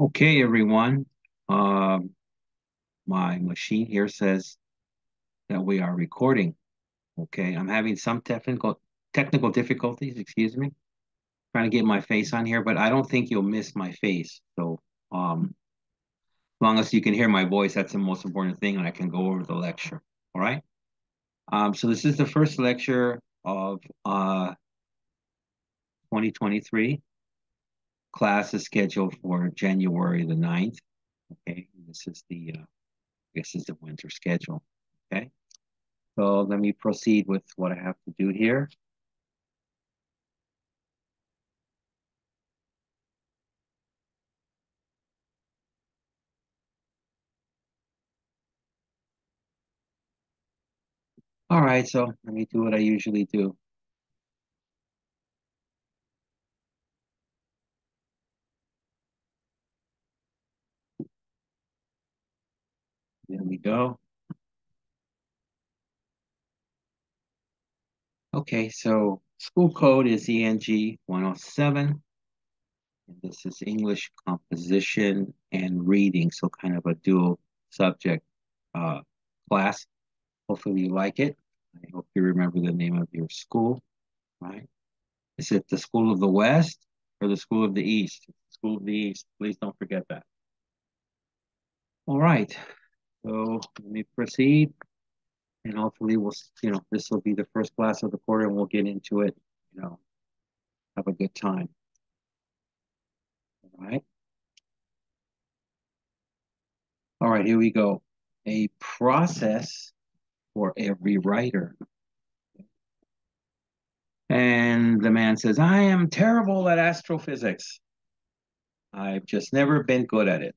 Okay, everyone. Um, my machine here says that we are recording. Okay, I'm having some technical technical difficulties, excuse me. Trying to get my face on here, but I don't think you'll miss my face. So um, as long as you can hear my voice, that's the most important thing, and I can go over the lecture. All right. Um, so this is the first lecture of uh, 2023. Class is scheduled for January the 9th. Okay, this is the, uh, is the winter schedule. Okay, so let me proceed with what I have to do here. All right, so let me do what I usually do. There we go. Okay, so school code is ENG 107. And this is English composition and reading, so kind of a dual subject uh, class. Hopefully you like it. I hope you remember the name of your school, right? Is it the School of the West or the School of the East? School of the East, please don't forget that. All right, so let me proceed. And hopefully we'll, you know, this will be the first class of the quarter and we'll get into it, you know, have a good time. All right. All right, here we go. A process for every writer. And the man says, I am terrible at astrophysics. I've just never been good at it.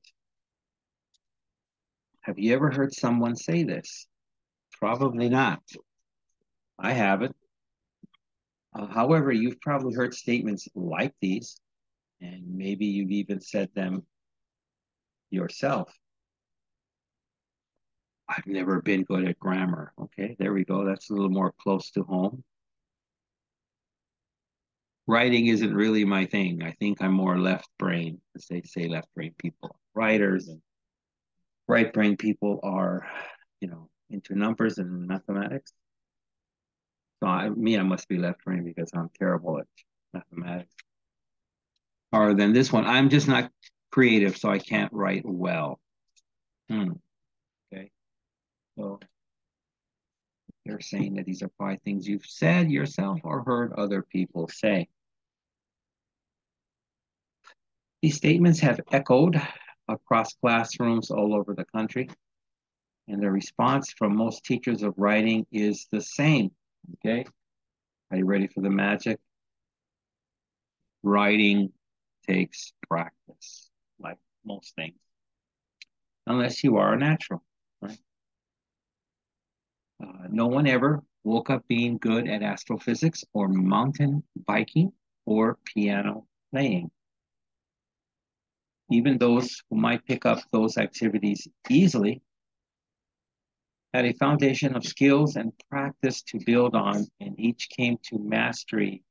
Have you ever heard someone say this? Probably not. I haven't. Uh, however, you've probably heard statements like these, and maybe you've even said them yourself. I've never been good at grammar. Okay, there we go. That's a little more close to home. Writing isn't really my thing. I think I'm more left brain, as they say left brain people. Writers and right brain people are, you know, into numbers and mathematics. So I, me, I must be left brain because I'm terrible at mathematics. Or then this one, I'm just not creative, so I can't write well. Hmm. Okay. So they're saying that these are probably things you've said yourself or heard other people say. These statements have echoed across classrooms all over the country. And the response from most teachers of writing is the same. Okay. Are you ready for the magic? Writing takes practice, like most things, unless you are a natural, right? Uh, no one ever woke up being good at astrophysics or mountain biking or piano playing. Even those who might pick up those activities easily had a foundation of skills and practice to build on, and each came to mastery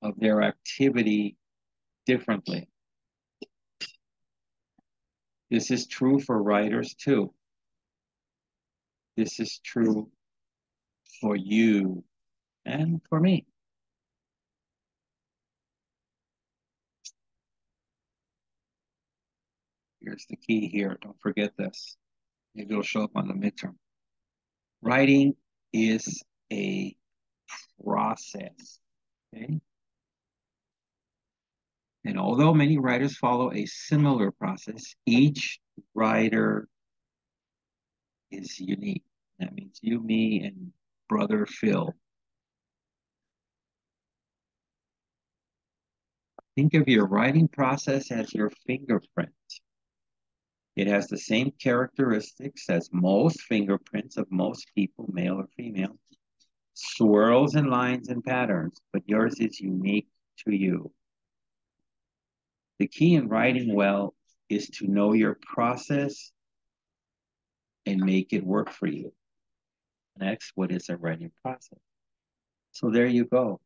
of their activity differently. This is true for writers too. This is true for you and for me. Here's the key here. Don't forget this. Maybe it'll show up on the midterm. Writing is a process. Okay. And although many writers follow a similar process, each writer is unique. That means you, me, and brother Phil. Think of your writing process as your fingerprint. It has the same characteristics as most fingerprints of most people, male or female. Swirls and lines and patterns, but yours is unique to you. The key in writing well is to know your process and make it work for you. Next, what is a writing process? So there you go.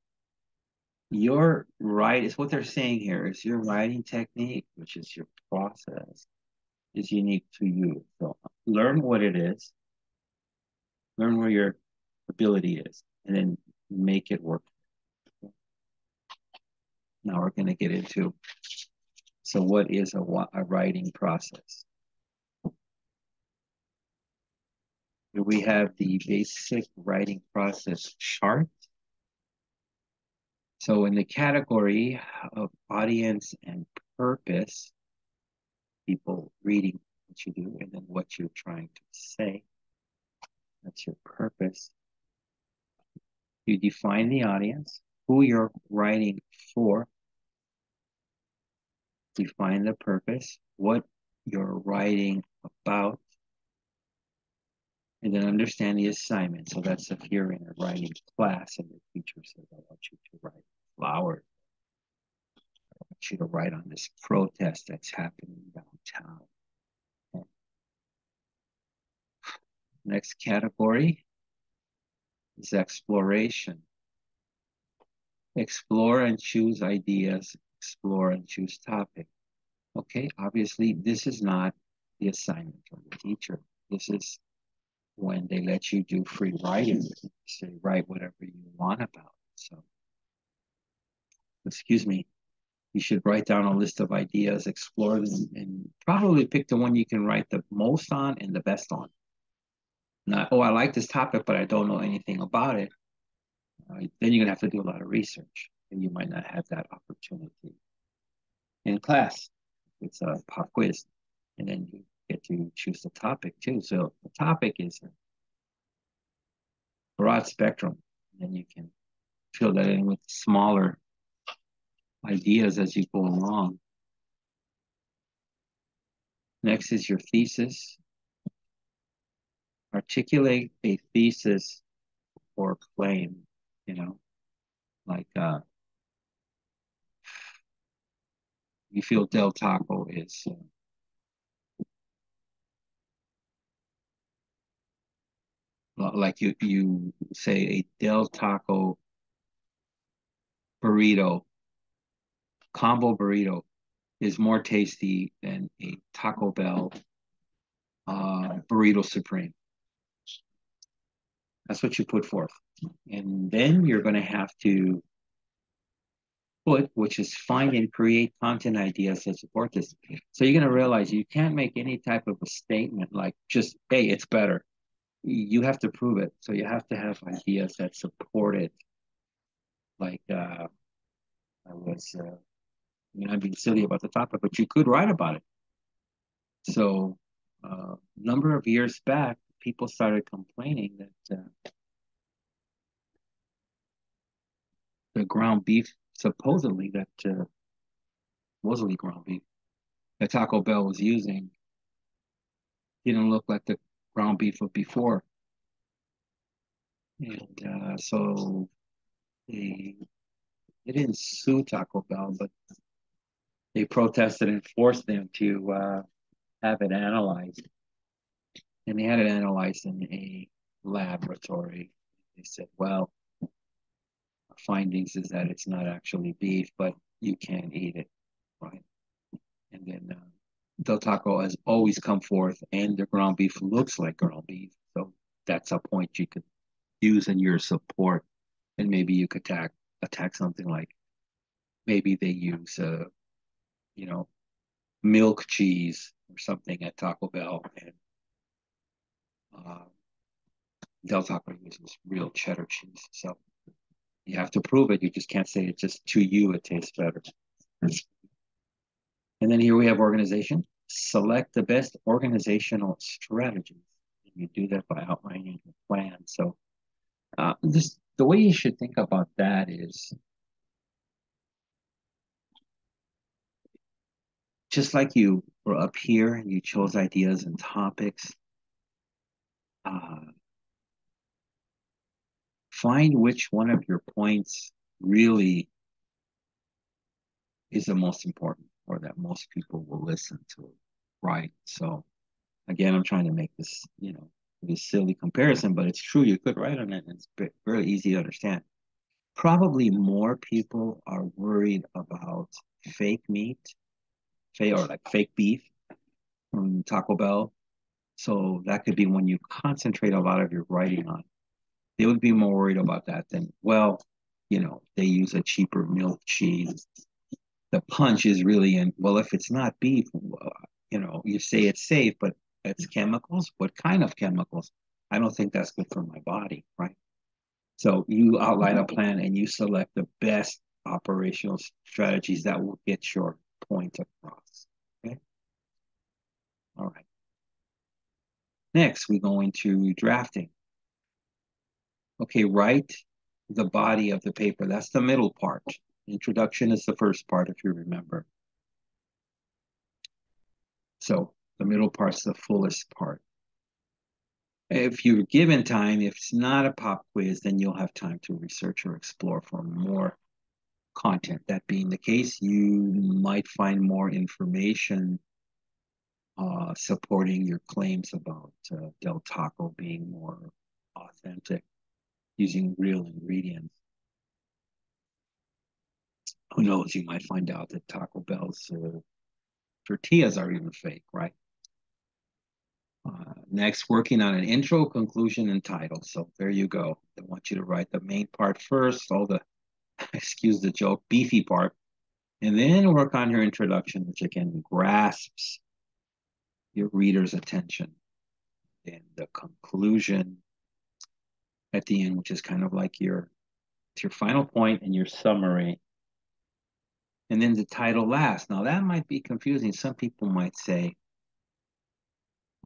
your right is what they're saying here is your writing technique, which is your process, is unique to you. So learn what it is, learn where your ability is, and then make it work. Now we're going to get into so what is a, a writing process? Here we have the basic writing process chart. So in the category of audience and purpose, people reading what you do and then what you're trying to say. That's your purpose. You define the audience, who you're writing for, define the purpose, what you're writing about, and then understand the assignment. So that's if you're in a writing class and the teacher says, I want you to write flowers. You to write on this protest that's happening downtown. Next category is exploration. Explore and choose ideas explore and choose topic. Okay, obviously this is not the assignment from the teacher. This is when they let you do free writing, say write whatever you want about. So, excuse me, you should write down a list of ideas, explore them, and probably pick the one you can write the most on and the best on. Not, oh, I like this topic, but I don't know anything about it. Uh, then you're gonna have to do a lot of research and you might not have that opportunity in class. It's a pop quiz, and then you get to choose the topic too. So the topic is a broad spectrum, and you can fill that in with smaller ideas as you go along. Next is your thesis. Articulate a thesis or claim, you know, like uh, you feel Del Taco is uh, like you you say a Del Taco burrito combo burrito is more tasty than a Taco Bell uh, burrito supreme. That's what you put forth, and then you're going to have to put, which is find and create content ideas that support this. So you're going to realize you can't make any type of a statement like just, hey, it's better. You have to prove it. So you have to have ideas that support it. Like, uh, I was, uh, I mean, I'm being silly about the topic, but you could write about it. So, a uh, number of years back, people started complaining that uh, the ground beef supposedly that uh, supposedly ground beef that Taco Bell was using didn't look like the ground beef of before. And uh, so they, they didn't sue Taco Bell, but they protested and forced them to uh, have it analyzed. And they had it analyzed in a laboratory. They said, well, findings is that it's not actually beef, but you can eat it, right? And then uh, Del Taco has always come forth, and the ground beef looks like ground beef. So that's a point you could use in your support, and maybe you could attack attack something like maybe they use uh, you know, milk cheese or something at Taco Bell, and uh, Del Taco uses real cheddar cheese. So you have to prove it. You just can't say it just to you, it tastes better. And then here we have organization. Select the best organizational strategies. You do that by outlining the plan. So uh, this the way you should think about that is just like you were up here and you chose ideas and topics, uh, find which one of your points really is the most important or that most people will listen to, right? So again, I'm trying to make this, you know, this silly comparison, but it's true. You could write on it and it's very easy to understand. probably more people are worried about fake meat, fake or like fake beef from Taco Bell. So that could be when you concentrate a lot of your writing on. They would be more worried about that than, well, you know, they use a cheaper milk cheese. The punch is really in, well, if it's not beef, you know, you say it's safe, but it's chemicals. What kind of chemicals? I don't think that's good for my body, right? So you outline a plan and you select the best operational strategies that will get your point across. All right. Next, we go into drafting. Okay, write the body of the paper. That's the middle part. Introduction is the first part, if you remember. So the middle part's the fullest part. If you're given time, if it's not a pop quiz, then you'll have time to research or explore for more content. That being the case, you might find more information uh, supporting your claims about uh, Del Taco being more authentic using real ingredients. Who knows, you might find out that Taco Bell's uh, tortillas are even fake, right? Uh, next, working on an intro, conclusion, and title. So there you go. I want you to write the main part first, all the, excuse the joke, beefy part, and then work on your introduction, which again grasps your reader's attention. And the conclusion at the end, which is kind of like your, it's your final point and your summary. And then the title last. Now that might be confusing. Some people might say,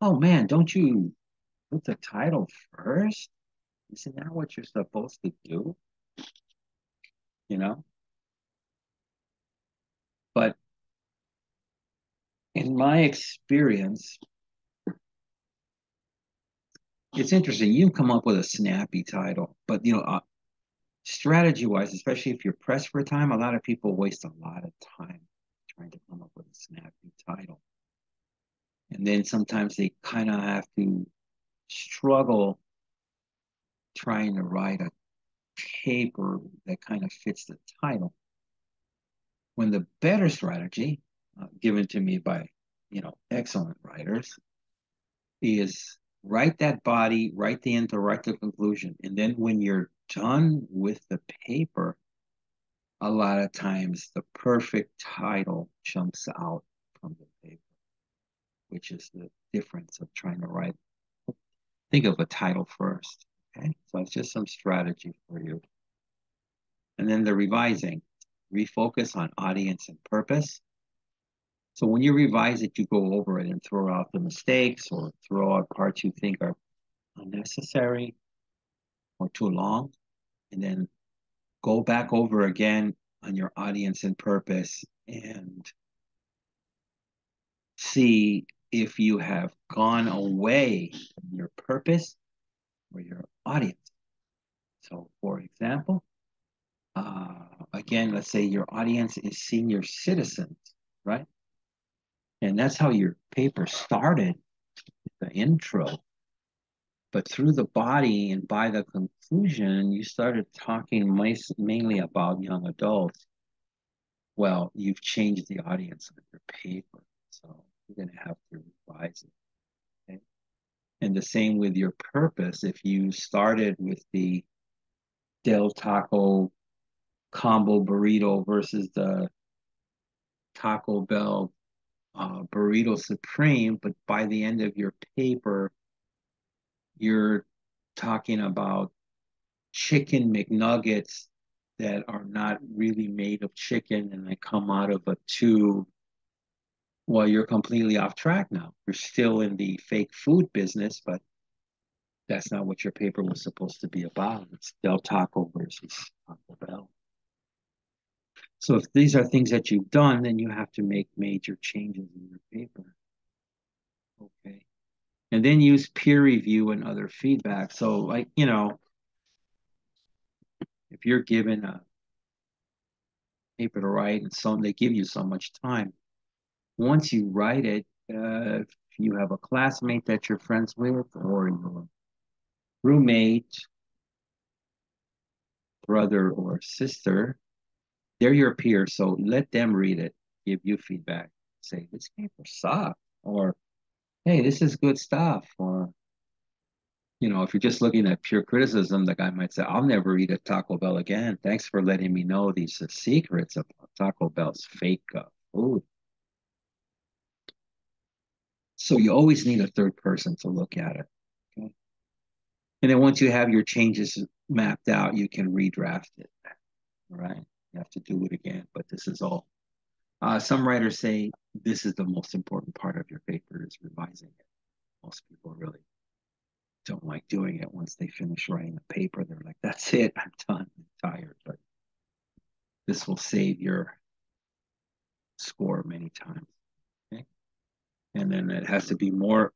oh man, don't you put the title first? Isn't that what you're supposed to do? You know? But in my experience, it's interesting. You come up with a snappy title, but you know, uh, strategy-wise, especially if you're pressed for time, a lot of people waste a lot of time trying to come up with a snappy title. And then sometimes they kind of have to struggle trying to write a paper that kind of fits the title. When the better strategy, given to me by, you know, excellent writers, is write that body, write the end to write the conclusion. And then when you're done with the paper, a lot of times the perfect title jumps out from the paper which is the difference of trying to write. Think of a title first. Okay, so it's just some strategy for you. And then the revising, refocus on audience and purpose. So when you revise it, you go over it and throw out the mistakes or throw out parts you think are unnecessary or too long. And then go back over again on your audience and purpose and see if you have gone away from your purpose or your audience. So, for example, uh, again, let's say your audience is senior citizens, right? And that's how your paper started, the intro. But through the body and by the conclusion, you started talking mainly about young adults. Well, you've changed the audience of your paper. So you're going to have to revise it. Okay? And the same with your purpose. If you started with the Del Taco combo burrito versus the Taco Bell uh, burrito supreme, but by the end of your paper, you're talking about chicken McNuggets that are not really made of chicken and they come out of a tube well, you're completely off track now. You're still in the fake food business, but that's not what your paper was supposed to be about. It's Del Taco versus Taco Bell. So if these are things that you've done, then you have to make major changes in your paper. Okay. And then use peer review and other feedback. So like, you know, if you're given a paper to write and so they give you so much time, once you write it, uh, if you have a classmate that you're friends with or your roommate, brother or sister, they're your peer, so let them read it, give you feedback. Say, this paper sucked, or hey, this is good stuff, or you know, if you're just looking at pure criticism, the guy might say, I'll never eat at Taco Bell again. Thanks for letting me know these secrets of Taco Bell's fake food. So you always need a third person to look at it. Okay. And then once you have your changes mapped out, you can redraft it. All right. You have to do it again, but this is all. Uh, some writers say this is the most important part of your paper is revising it. Most people really don't like doing it once they finish writing the paper. They're like, that's it, I'm done, I'm tired. But this will save your score many times. Okay. And then it has to be more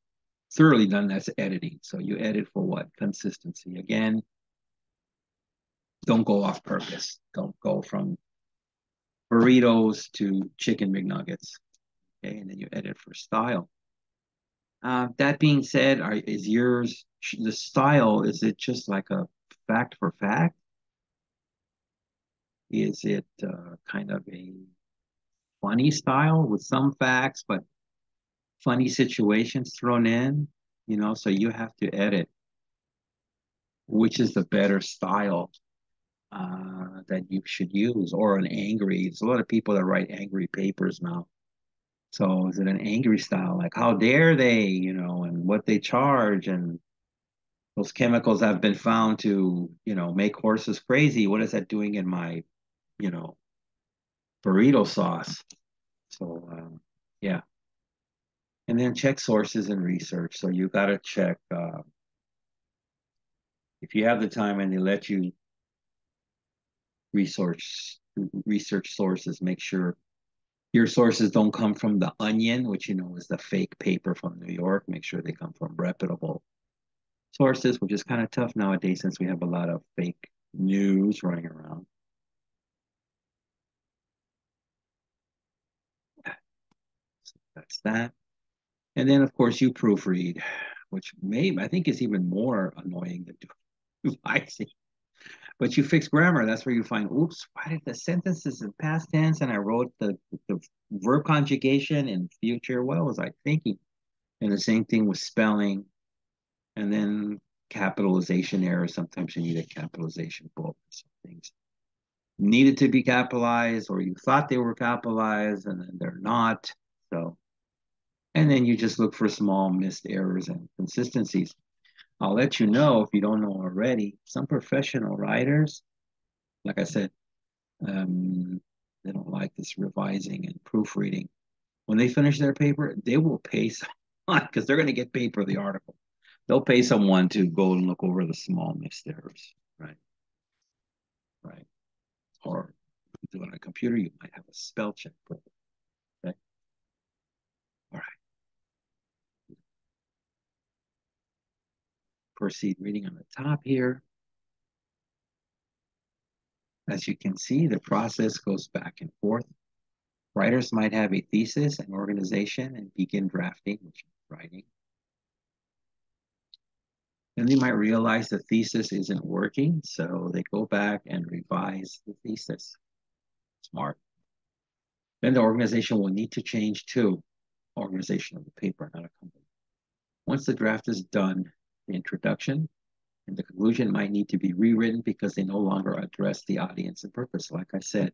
thoroughly done. That's editing. So you edit for what? Consistency. Again, don't go off purpose. Don't go from burritos to chicken McNuggets. Okay. And then you edit for style. Uh, that being said, are, is yours the style? Is it just like a fact for fact? Is it uh, kind of a funny style with some facts, but funny situations thrown in? You know, so you have to edit which is the better style uh, that you should use, or an angry. There's a lot of people that write angry papers now. So is it an angry style? Like, how dare they, you know, and what they charge and those chemicals have been found to, you know, make horses crazy. What is that doing in my, you know, burrito sauce? So, um, yeah. And then check sources and research. So you got to check, uh, if you have the time and they let you research, research sources, make sure your sources don't come from the Onion, which you know is the fake paper from New York. Make sure they come from reputable sources, which is kind of tough nowadays since we have a lot of fake news running around. So that's that. And then, of course, you proofread, which may I think is even more annoying than doing revising. But you fix grammar. That's where you find, oops, why did the sentences in past tense and I wrote the, the verb conjugation in future? What was I thinking? And the same thing with spelling. And then capitalization errors. Sometimes you need a capitalization book. Some things needed to be capitalized or you thought they were capitalized and then they're not. So, and then you just look for small missed errors and consistencies. I'll let you know if you don't know already. Some professional writers, like I said, um, they don't like this revising and proofreading. When they finish their paper, they will pay someone because they're going to get paid for the article. They'll pay someone to go and look over the small errors, right? Right. Or do it on a computer, you might have a spell check. Okay. Proceed reading on the top here. As you can see, the process goes back and forth. Writers might have a thesis and organization and begin drafting, which is writing. Then they might realize the thesis isn't working, so they go back and revise the thesis. Smart. Then the organization will need to change to organization of the paper, not a company. Once the draft is done, introduction and the conclusion might need to be rewritten because they no longer address the audience and purpose. Like I said,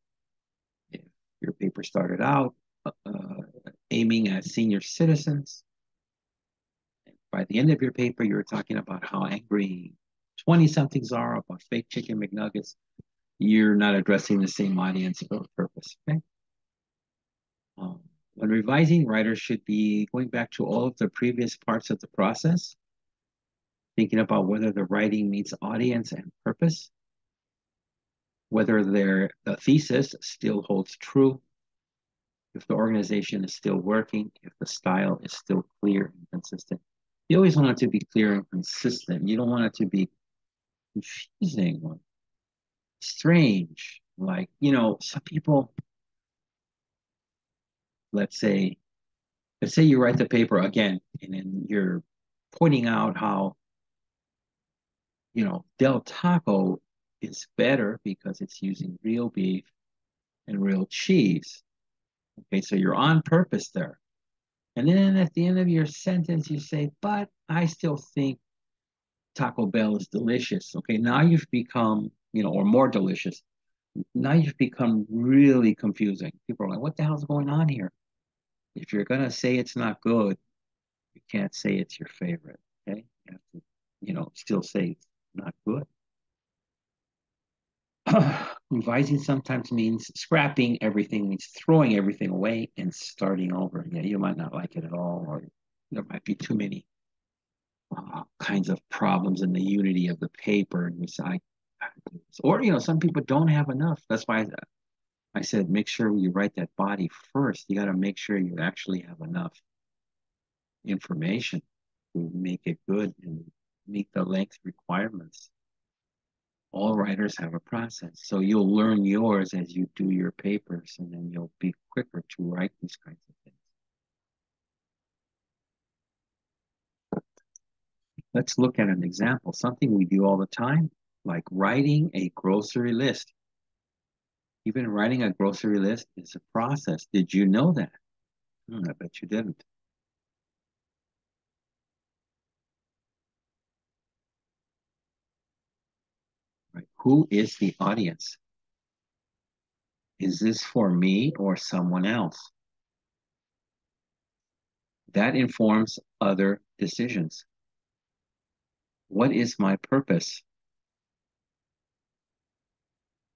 if your paper started out uh, aiming at senior citizens, by the end of your paper, you're talking about how angry 20 somethings are about fake chicken McNuggets, you're not addressing the same audience or purpose. Okay. Um, when revising, writers should be going back to all of the previous parts of the process thinking about whether the writing meets audience and purpose, whether their the thesis still holds true, if the organization is still working, if the style is still clear and consistent. You always want it to be clear and consistent. You don't want it to be confusing or strange. Like, you know, some people, let's say, let's say you write the paper again, and then you're pointing out how you know, Del Taco is better because it's using real beef and real cheese. Okay, so you're on purpose there. And then at the end of your sentence, you say, but I still think Taco Bell is delicious. Okay, now you've become, you know, or more delicious. Now you've become really confusing. People are like, what the hell's going on here? If you're going to say it's not good, you can't say it's your favorite. Okay, you have to, you know, still say not good. revising sometimes means scrapping everything, means throwing everything away and starting over. Yeah, you might not like it at all, or there might be too many uh, kinds of problems in the unity of the paper. And you say, or you know, some people don't have enough. That's why I, I said make sure you write that body first. You got to make sure you actually have enough information to make it good and meet the length requirements all writers have a process. So you'll learn yours as you do your papers, and then you'll be quicker to write these kinds of things. Let's look at an example, something we do all the time, like writing a grocery list. Even writing a grocery list is a process. Did you know that? Hmm, I bet you didn't. Who is the audience? Is this for me or someone else? That informs other decisions. What is my purpose?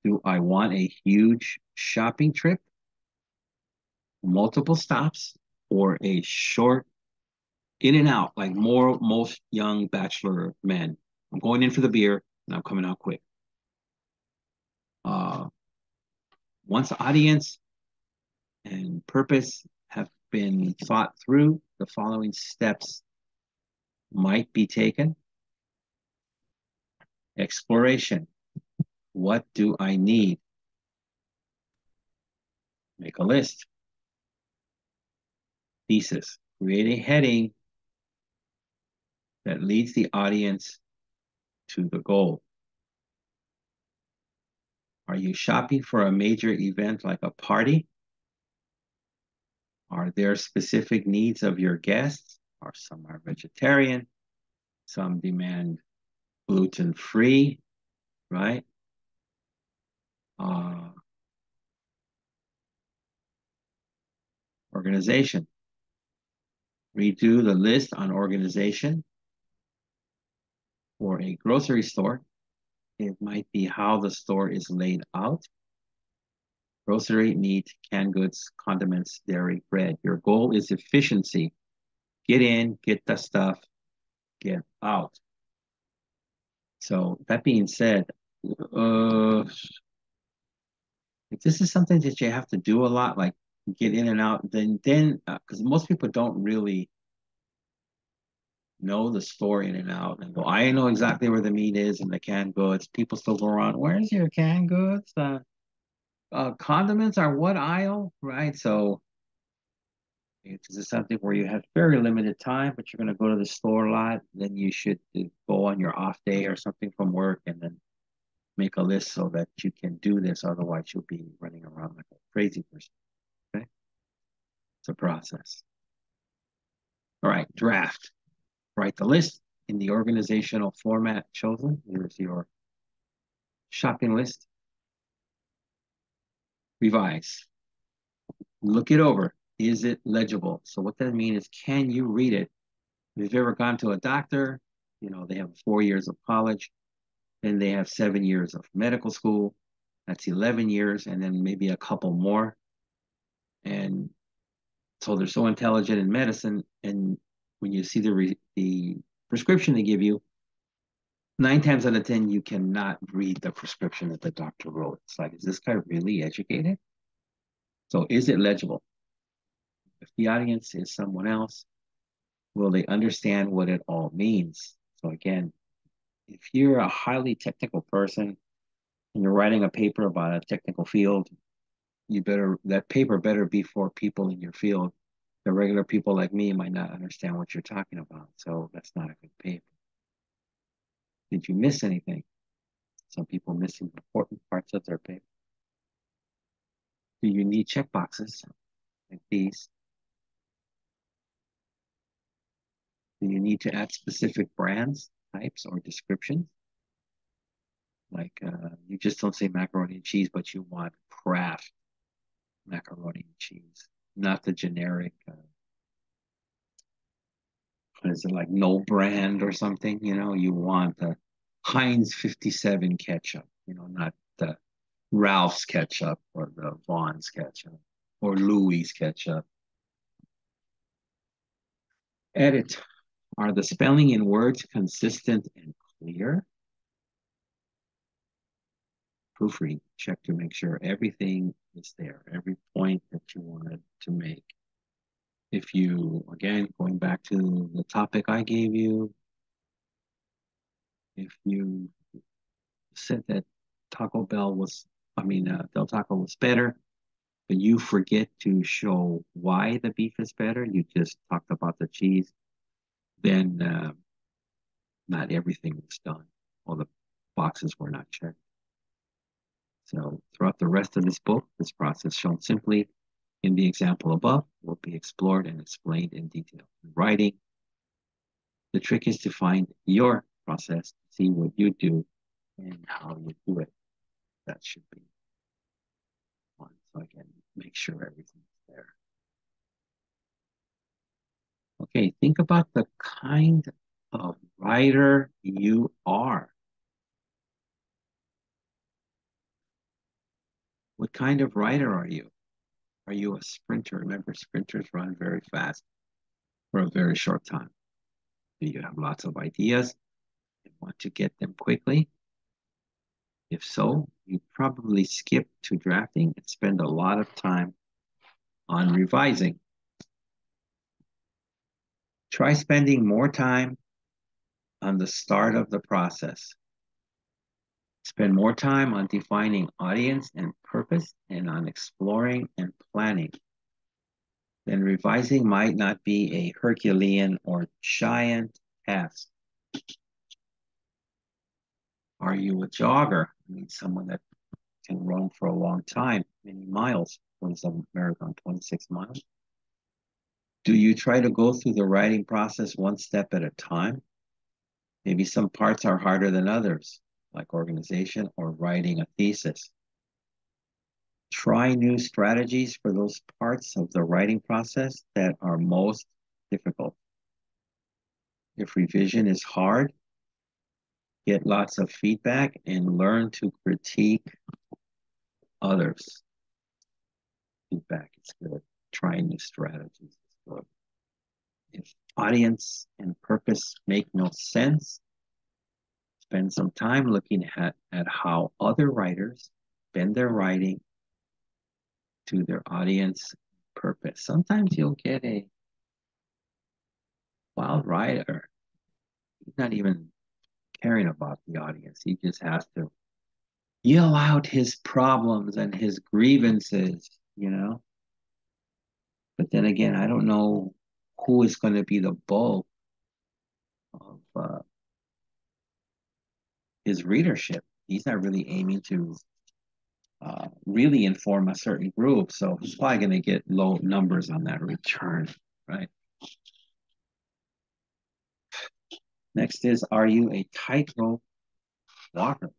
Do I want a huge shopping trip, multiple stops, or a short in and out, like more most young bachelor men? I'm going in for the beer and I'm coming out quick uh, once audience and purpose have been thought through, the following steps might be taken. Exploration. What do I need? Make a list. Thesis. Create a heading that leads the audience to the goal. Are you shopping for a major event like a party? Are there specific needs of your guests? Or some are vegetarian, some demand gluten free, right? Uh, organization. Redo the list on organization for a grocery store it might be how the store is laid out. Grocery, meat, canned goods, condiments, dairy, bread. Your goal is efficiency. Get in, get the stuff, get out. So that being said, uh, if this is something that you have to do a lot, like get in and out, then then because uh, most people don't really know the store in and out and go, I know exactly where the meat is and the canned goods. People still go around, where's your canned goods? Uh, uh, condiments are what aisle, right? So this is something where you have very limited time, but you're going to go to the store a lot, then you should go on your off day or something from work and then make a list so that you can do this. Otherwise, you'll be running around like a crazy person. Okay? It's a process. All right, draft write the list in the organizational format chosen. Here's your shopping list. Revise. Look it over. Is it legible? So what that means is, can you read it? If you've ever gone to a doctor, you know, they have four years of college, then they have seven years of medical school. That's 11 years, and then maybe a couple more. And so they're so intelligent in medicine, and when you see the the prescription they give you, nine times out of ten you cannot read the prescription that the doctor wrote. It's like, is this guy really educated? So is it legible? If the audience is someone else, will they understand what it all means? So again, if you're a highly technical person and you're writing a paper about a technical field, you better that paper better be for people in your field the regular people like me might not understand what you're talking about. So that's not a good paper. Did you miss anything? Some people missing important parts of their paper. Do you need checkboxes like these? Do you need to add specific brands, types, or descriptions? Like uh, you just don't say macaroni and cheese, but you want Kraft macaroni and cheese, not the generic. Uh, is it like no brand or something? You know, you want the Heinz 57 ketchup, you know, not the Ralph's ketchup or the Vons ketchup or Louis ketchup. Edit. Are the spelling and words consistent and clear? Proofread. Check to make sure everything is there, every point that you wanted to make. If you, again, going back to the topic I gave you, if you said that Taco Bell was, I mean, uh, Del Taco was better, but you forget to show why the beef is better, you just talked about the cheese, then uh, not everything was done. All the boxes were not checked. So throughout the rest of this book, this process shown simply in the example above will be explored and explained in detail. In writing, the trick is to find your process, see what you do and how you do it. That should be one, so can make sure everything's there. Okay, think about the kind of writer you are. What kind of writer are you? Are you a sprinter? Remember, sprinters run very fast for a very short time. Do you have lots of ideas and want to get them quickly? If so, you probably skip to drafting and spend a lot of time on revising. Try spending more time on the start of the process. Spend more time on defining audience and purpose and on exploring and planning. Then revising might not be a Herculean or giant task. Are you a jogger? I mean, someone that can run for a long time, many miles. What is a marathon? 26 miles. Do you try to go through the writing process one step at a time? Maybe some parts are harder than others like organization or writing a thesis. Try new strategies for those parts of the writing process that are most difficult. If revision is hard, get lots of feedback and learn to critique others. Feedback is good. Trying new strategies is good. If audience and purpose make no sense, spend some time looking at, at how other writers bend their writing to their audience purpose. Sometimes you'll get a wild writer. He's not even caring about the audience. He just has to yell out his problems and his grievances, you know. But then again, I don't know who is going to be the bulk of uh, his readership. He's not really aiming to uh, really inform a certain group, so he's probably going to get low numbers on that return, right? Next is, are you a tightrope walker?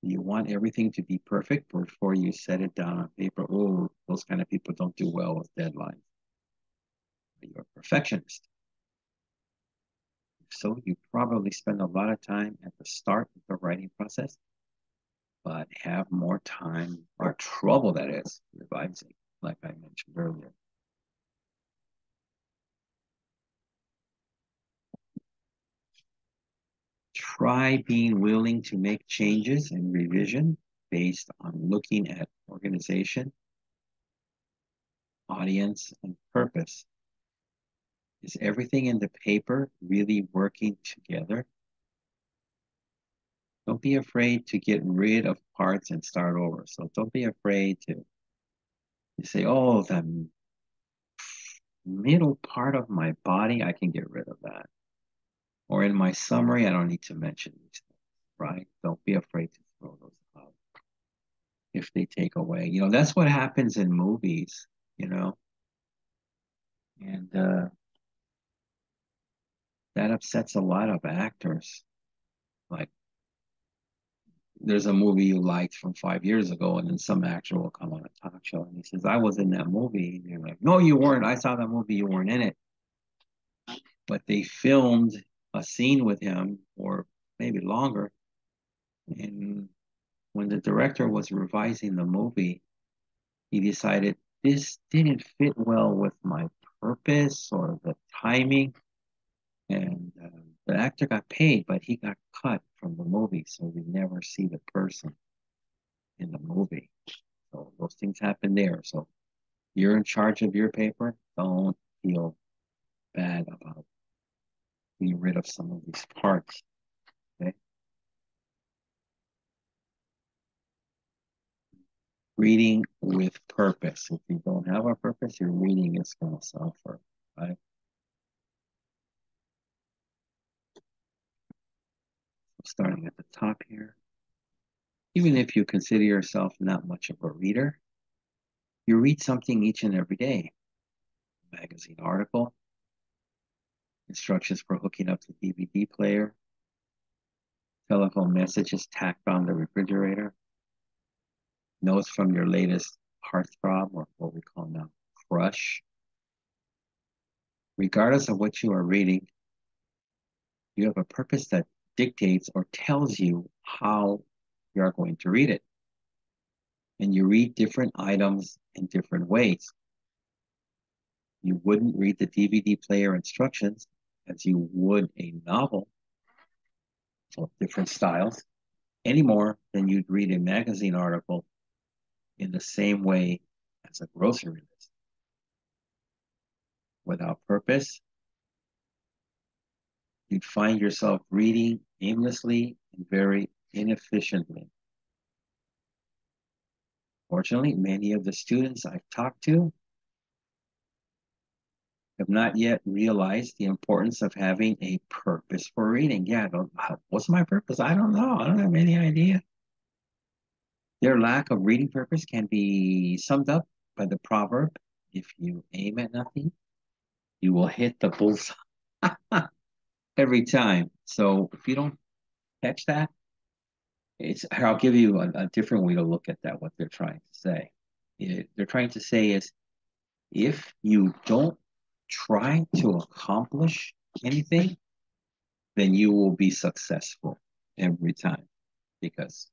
You want everything to be perfect before you set it down on paper. Oh, those kind of people don't do well with deadlines. You're a perfectionist. So you probably spend a lot of time at the start of the writing process, but have more time or trouble that is revising, like I mentioned earlier. Try being willing to make changes and revision based on looking at organization, audience, and purpose is everything in the paper really working together? Don't be afraid to get rid of parts and start over. So don't be afraid to you say, oh, the middle part of my body, I can get rid of that. or in my summary, I don't need to mention these things, right? Don't be afraid to throw those out if they take away. You know, that's what happens in movies, you know. And uh, that upsets a lot of actors. Like, there's a movie you liked from five years ago, and then some actor will come on a talk show and he says, I was in that movie. And you're like, No, you weren't. I saw that movie, you weren't in it. But they filmed a scene with him, or maybe longer. And when the director was revising the movie, he decided this didn't fit well with my purpose or the timing. And uh, the actor got paid, but he got cut from the movie, so we never see the person in the movie. So those things happen there. So you're in charge of your paper. Don't feel bad about being rid of some of these parts. Okay. Reading with purpose. If you don't have a purpose, your reading is going to suffer, right? Starting at the top here. Even if you consider yourself not much of a reader, you read something each and every day. Magazine article, instructions for hooking up the DVD player, telephone messages tacked on the refrigerator, notes from your latest heartthrob, or what we call now crush. Regardless of what you are reading, you have a purpose that dictates or tells you how you are going to read it. And you read different items in different ways. You wouldn't read the DVD player instructions as you would a novel of different styles any more than you'd read a magazine article in the same way as a grocery list. Without purpose, you'd find yourself reading aimlessly and very inefficiently. Fortunately, many of the students I've talked to have not yet realized the importance of having a purpose for reading. Yeah, uh, what's my purpose? I don't know. I don't have any idea. Their lack of reading purpose can be summed up by the proverb if you aim at nothing, you will hit the bullseye. every time. So if you don't catch that, it's I'll give you a, a different way to look at that. What they're trying to say, it, they're trying to say is, if you don't try to accomplish anything, then you will be successful every time because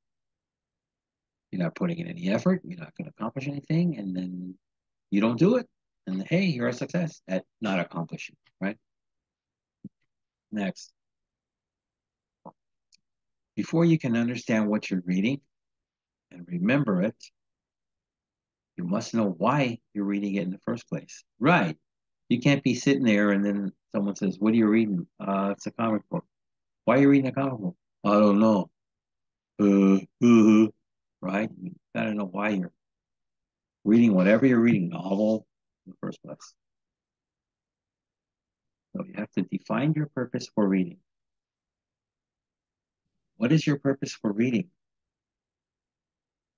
you're not putting in any effort, you're not going to accomplish anything, and then you don't do it. And hey, you're a success at not accomplishing, right? Next. Before you can understand what you're reading and remember it, you must know why you're reading it in the first place. Right. You can't be sitting there and then someone says, What are you reading? Uh, it's a comic book. Why are you reading a comic book? I don't know. Uh, uh, right? You gotta know why you're reading whatever you're reading, novel in the first place. So you have to define your purpose for reading. What is your purpose for reading?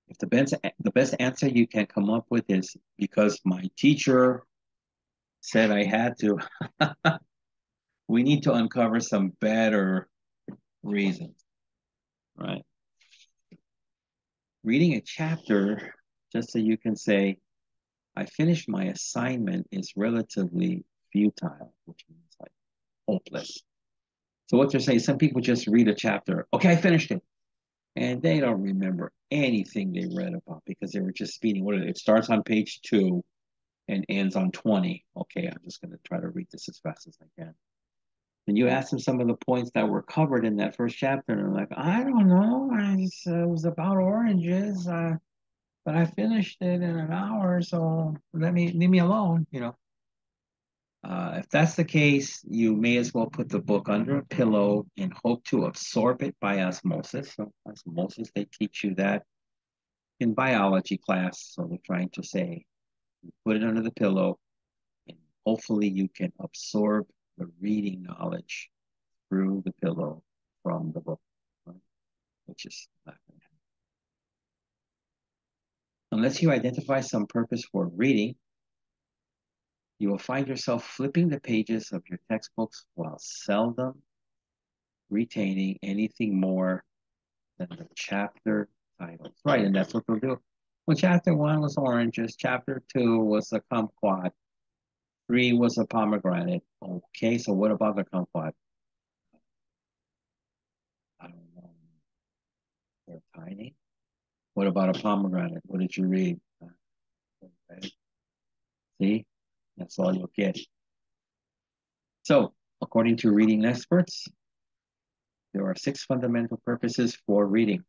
If the best, the best answer you can come up with is because my teacher said I had to, we need to uncover some better reasons, right? Reading a chapter just so you can say, I finished my assignment is relatively futile, which means like hopeless. So what they're saying, some people just read a chapter. Okay, I finished it. And they don't remember anything they read about because they were just speeding. What it starts on page two and ends on 20. Okay, I'm just going to try to read this as fast as I can. And you ask them some of the points that were covered in that first chapter, and they're like, I don't know. I just, uh, it was about oranges, uh, but I finished it in an hour, so let me leave me alone, you know. Uh, if that's the case, you may as well put the book under a pillow and hope to absorb it by osmosis. So osmosis, they teach you that in biology class. So they're trying to say, put it under the pillow, and hopefully you can absorb the reading knowledge through the pillow from the book, right? which is not going to happen. Unless you identify some purpose for reading, you will find yourself flipping the pages of your textbooks while seldom retaining anything more than the chapter titles. Right, and that's what we'll do. Well, chapter one was oranges, chapter two was a kumquat, three was a pomegranate. Okay, so what about the kumquat? I don't know. They're tiny. What about a pomegranate? What did you read? See, that's all you'll get. So, according to reading experts, there are six fundamental purposes for reading.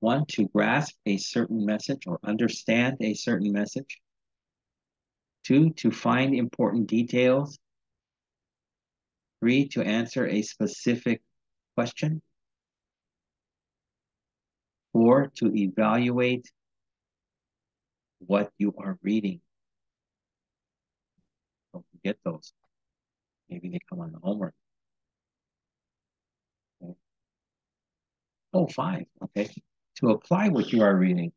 One, to grasp a certain message or understand a certain message. Two, to find important details. Three, to answer a specific question. Four, to evaluate what you are reading. Don't those. Maybe they come on the homework. Okay. Oh, five. Okay. To apply what you are reading.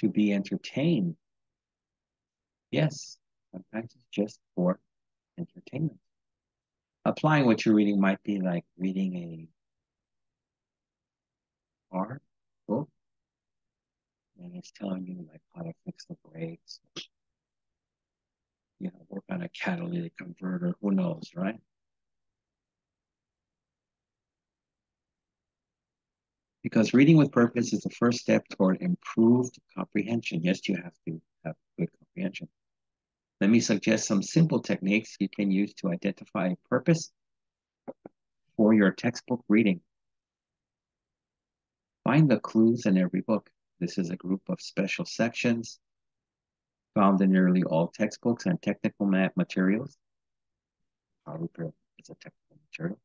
To be entertained. Yes, sometimes it's just for entertainment. Applying what you're reading might be like reading a art book and it's telling you like how to fix the brakes, you know, work on a catalytic converter, who knows, right? Because reading with purpose is the first step toward improved comprehension. Yes, you have to have good comprehension. Let me suggest some simple techniques you can use to identify purpose for your textbook reading. Find the clues in every book. This is a group of special sections found in nearly all textbooks and technical materials. PowerPoint is a technical material.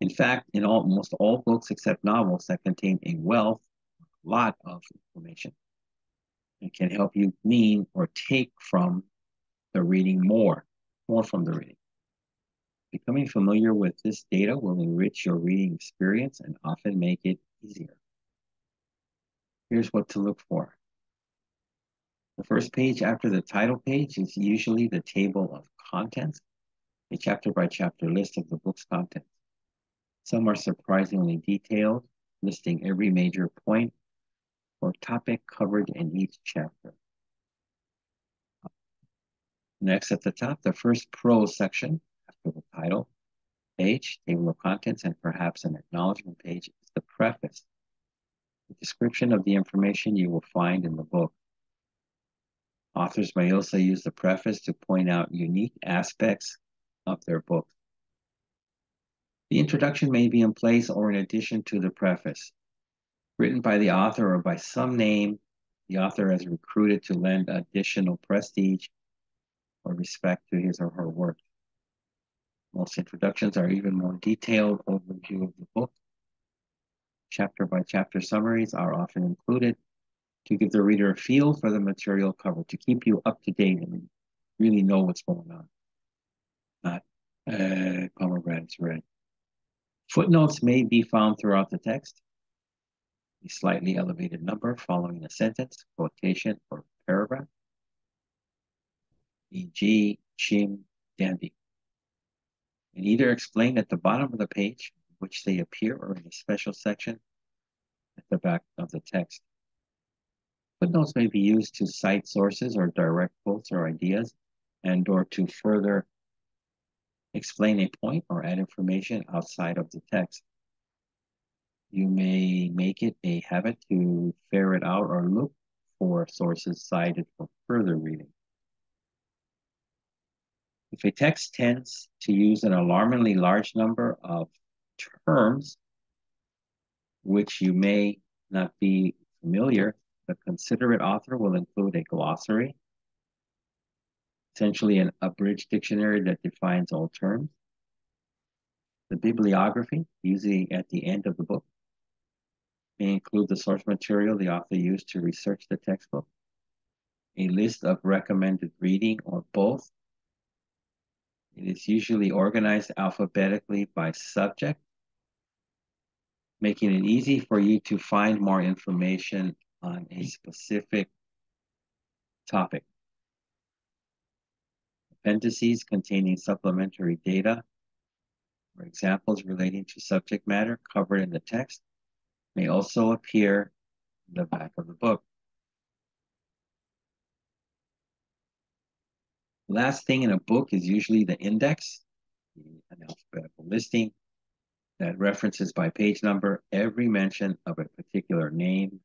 In fact, in almost all books except novels that contain a wealth, a lot of information, and can help you glean or take from the reading more, more from the reading. Becoming familiar with this data will enrich your reading experience and often make it easier. Here's what to look for. The first page after the title page is usually the table of contents, a chapter by chapter list of the book's contents. Some are surprisingly detailed, listing every major point or topic covered in each chapter. Next, at the top, the first prose section after the title page, table of contents, and perhaps an acknowledgement page is the preface, the description of the information you will find in the book. Authors may also use the preface to point out unique aspects of their book. The introduction may be in place or in addition to the preface. Written by the author or by some name the author has recruited to lend additional prestige or respect to his or her work. Most introductions are even more detailed overview of the book. Chapter by chapter summaries are often included to give the reader a feel for the material covered, to keep you up to date and really know what's going on. Not uh, pomegranates red. Footnotes may be found throughout the text. A slightly elevated number following a sentence, quotation, or paragraph e.g. chim, dandy. And either explained at the bottom of the page, which they appear, or in a special section at the back of the text. Footnotes may be used to cite sources or direct quotes or ideas, and or to further explain a point or add information outside of the text. You may make it a habit to ferret out or look for sources cited for further reading. If a text tends to use an alarmingly large number of terms, which you may not be familiar, the considerate author will include a glossary, essentially an abridged dictionary that defines all terms. The bibliography, usually at the end of the book, may include the source material the author used to research the textbook, a list of recommended reading or both, It is usually organized alphabetically by subject, making it easy for you to find more information on a specific topic. Appendices containing supplementary data or examples relating to subject matter covered in the text may also appear in the back of the book. Last thing in a book is usually the index, an alphabetical listing that references by page number every mention of a particular name,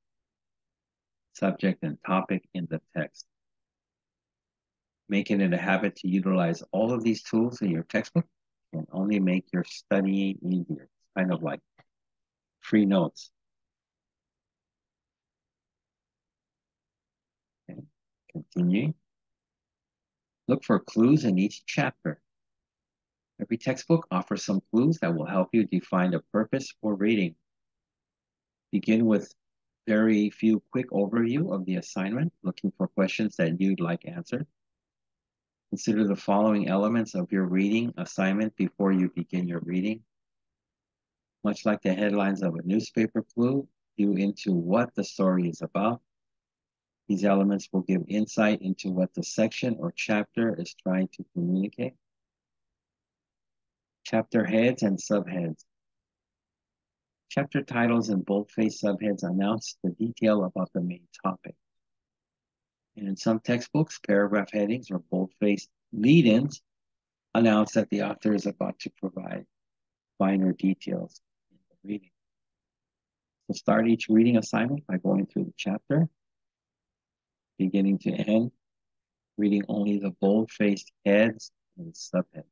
subject, and topic in the text. Making it a habit to utilize all of these tools in your textbook can only make your studying easier. It's kind of like free notes. Okay. Continuing. Look for clues in each chapter. Every textbook offers some clues that will help you define a purpose for reading. Begin with very few quick overview of the assignment, looking for questions that you'd like answered. Consider the following elements of your reading assignment before you begin your reading. Much like the headlines of a newspaper clue, you into what the story is about. These elements will give insight into what the section or chapter is trying to communicate. Chapter heads and subheads. Chapter titles and boldface subheads announce the detail about the main topic. And in some textbooks, paragraph headings or boldface lead-ins announce that the author is about to provide finer details in the reading. So start each reading assignment by going through the chapter beginning to end, reading only the bold-faced heads and subheads.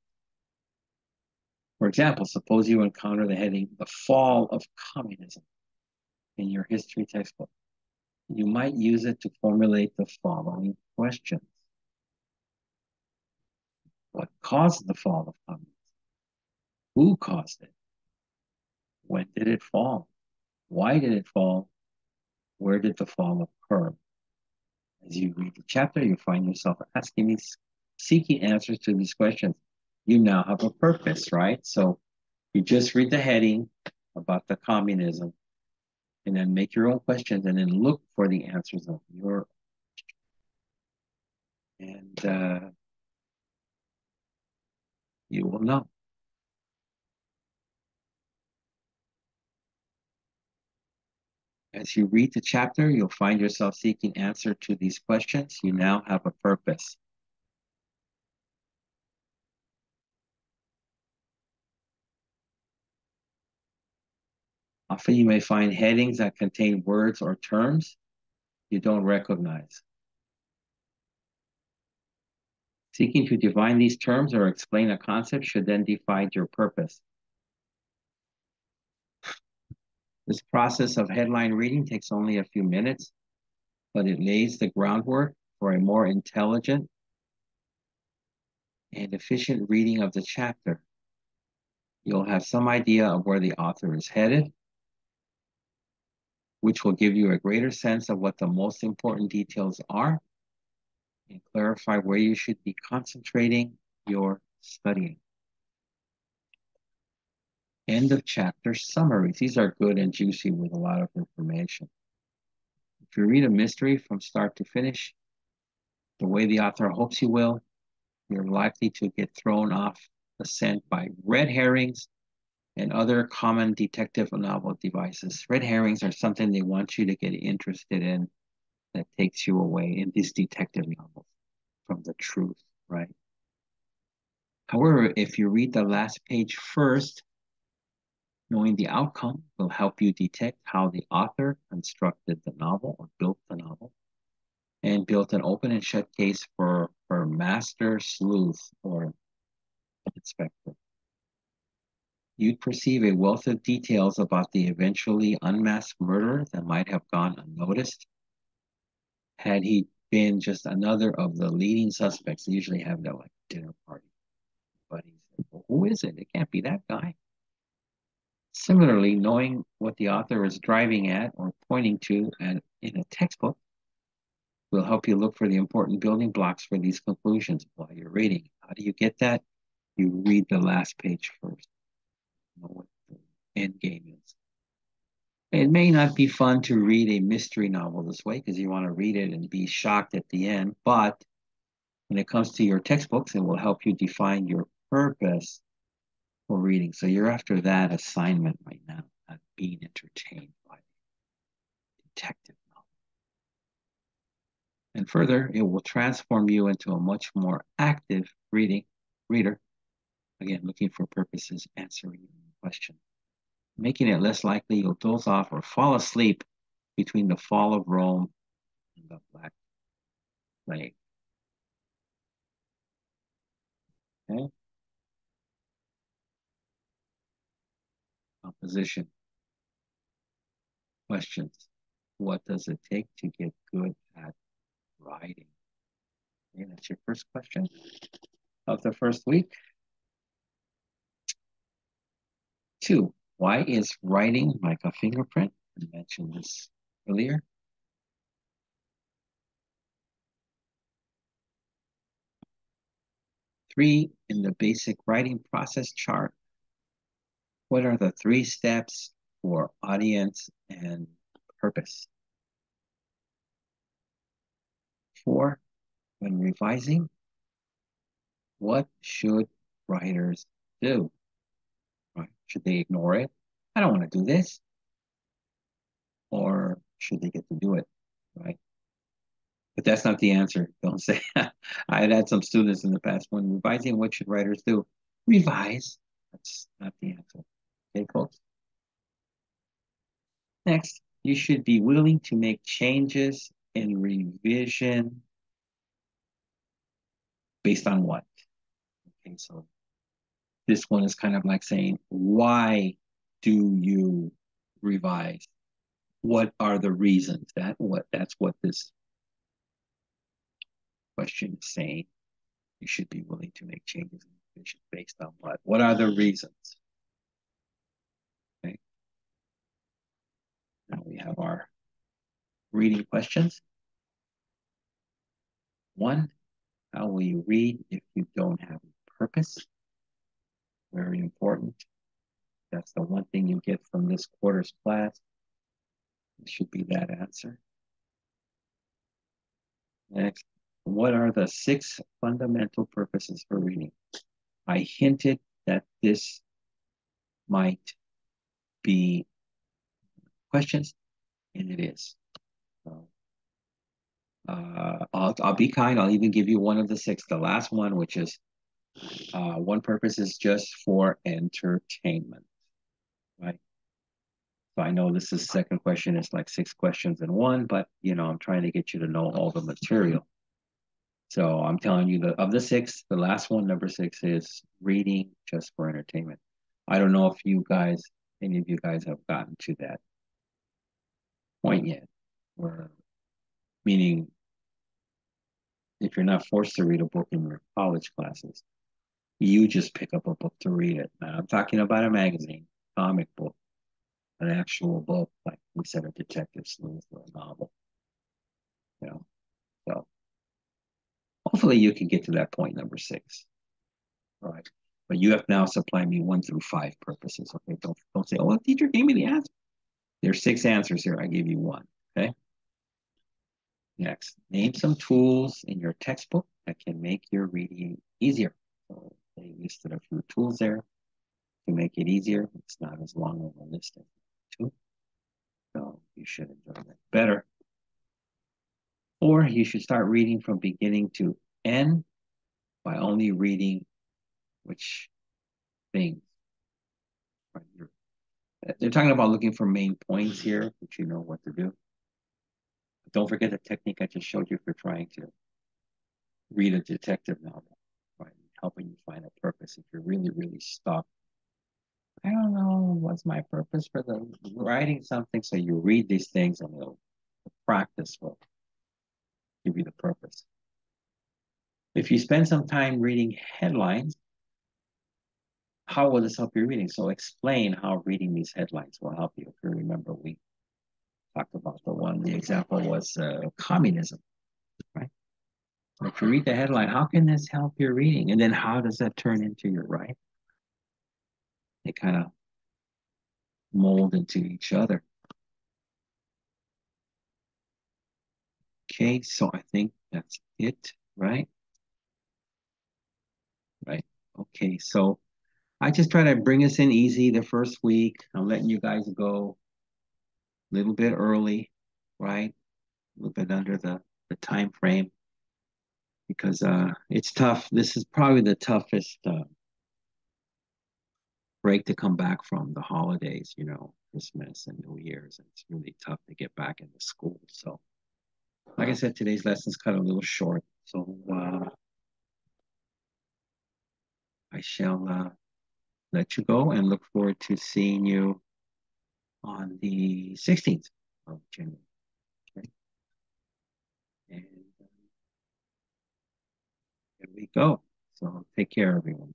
For example, suppose you encounter the heading, The Fall of Communism, in your history textbook. You might use it to formulate the following questions. What caused the fall of communism? Who caused it? When did it fall? Why did it fall? Where did the fall occur? As you read the chapter, you find yourself asking these, seeking answers to these questions. You now have a purpose, right? So you just read the heading about the communism and then make your own questions and then look for the answers of your and uh, you will know. As you read the chapter, you'll find yourself seeking answer to these questions. You now have a purpose. Often you may find headings that contain words or terms you don't recognize. Seeking to define these terms or explain a concept should then define your purpose. This process of headline reading takes only a few minutes, but it lays the groundwork for a more intelligent and efficient reading of the chapter. You'll have some idea of where the author is headed, which will give you a greater sense of what the most important details are and clarify where you should be concentrating your studying. End of chapter summaries. These are good and juicy with a lot of information. If you read a mystery from start to finish, the way the author hopes you will, you're likely to get thrown off the scent by red herrings and other common detective novel devices. Red herrings are something they want you to get interested in that takes you away in these detective novels from the truth, right? However, if you read the last page first, Knowing the outcome will help you detect how the author constructed the novel or built the novel and built an open and shut case for, for master sleuth or inspector. You'd perceive a wealth of details about the eventually unmasked murderer that might have gone unnoticed had he been just another of the leading suspects. They usually have that like dinner party. But well, who is it? It can't be that guy. Similarly, knowing what the author is driving at or pointing to in a textbook will help you look for the important building blocks for these conclusions while you're reading. How do you get that? you read the last page first. Know what the end game is. It may not be fun to read a mystery novel this way because you want to read it and be shocked at the end, but when it comes to your textbooks, it will help you define your purpose for reading. So you're after that assignment right now, not being entertained by detective novel. And further, it will transform you into a much more active reading reader. Again, looking for purposes, answering question making it less likely you'll doze off or fall asleep between the fall of Rome and the Black Plague. Okay. Composition. Questions. What does it take to get good at writing? Okay, that's your first question of the first week. Two, why is writing like a fingerprint? I mentioned this earlier. Three, in the basic writing process chart, what are the three steps for audience and purpose? Four, when revising, what should writers do? Should they ignore it? I don't want to do this. Or should they get to do it, right? But that's not the answer. Don't say. I had had some students in the past when revising, what should writers do? Revise. That's not the answer. Okay, folks? Next, you should be willing to make changes in revision based on what? Okay, so this one is kind of like saying, why do you revise? What are the reasons? That what that's what this question is saying. You should be willing to make changes in vision based on what? What are the reasons? Okay. Now we have our reading questions. One, how will you read if you don't have a purpose? Very important. That's the one thing you get from this quarter's class. It should be that answer. Next, what are the six fundamental purposes for reading? I hinted that this might be questions, and it is. So, uh, I'll, I'll be kind. I'll even give you one of the six. The last one, which is uh, one purpose is just for entertainment, right? So I know this is second question. It's like six questions in one, but you know, I'm trying to get you to know all the material. So I'm telling you that of the six, the last one, number six, is reading just for entertainment. I don't know if you guys, any of you guys have gotten to that point yet, where meaning if you're not forced to read a book in your college classes, you just pick up a book to read it. Now, I'm talking about a magazine, comic book, an actual book, like we said, a detective sleuth or a novel. You know, so hopefully you can get to that point number six. All right. But you have now supplied me one through five purposes. Okay. Don't don't say, oh, the teacher gave me the answer. There's six answers here. I gave you one. Okay. Next, name some tools in your textbook that can make your reading easier. So they listed a few tools there to make it easier. It's not as long of a list as two. So you should enjoy that better. Or you should start reading from beginning to end by only reading which things. Uh, they're talking about looking for main points here, which you know what to do. But don't forget the technique I just showed you for trying to read a detective novel helping you find a purpose if you're really, really stuck. I don't know what's my purpose for the writing something. So you read these things and the practice will give you the purpose. If you spend some time reading headlines, how will this help your reading? So explain how reading these headlines will help you. If you remember, we talked about the one, the example was uh, communism, right? If you read the headline, how can this help your reading? And then how does that turn into your writing? They kind of mold into each other. Okay, so I think that's it, right? Right. Okay, so I just try to bring us in easy the first week. I'm letting you guys go a little bit early, right? A little bit under the, the time frame because uh, it's tough. This is probably the toughest uh, break to come back from the holidays, you know, Christmas and New Year's. And it's really tough to get back into school. So, like I said, today's lesson's cut a little short. So, uh, I shall uh, let you go and look forward to seeing you on the 16th of January. Okay. And um, there we go. So take care, everyone.